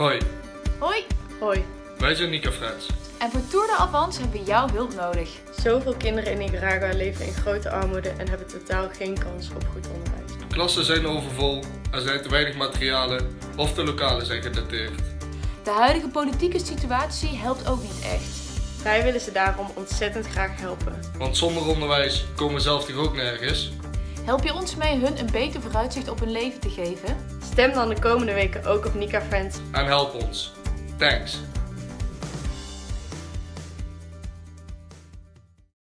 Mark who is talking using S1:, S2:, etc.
S1: Hoi,
S2: Hoi!
S3: Hoi,
S1: wij zijn Nika Friends.
S2: En voor Tour de Avance hebben we jouw hulp nodig.
S3: zoveel kinderen in Nicaragua leven in grote armoede en hebben totaal geen kans op goed onderwijs.
S1: Klassen zijn overvol, er zijn te weinig materialen of de lokalen zijn gedateerd.
S2: De huidige politieke situatie helpt ook niet echt.
S3: Wij willen ze daarom ontzettend graag helpen.
S1: Want zonder onderwijs komen we zelf toch ook nergens?
S2: Help je ons mee hun een beter vooruitzicht op hun leven te geven?
S3: Stem dan de komende weken ook op Nika Friends.
S1: En help ons. Thanks.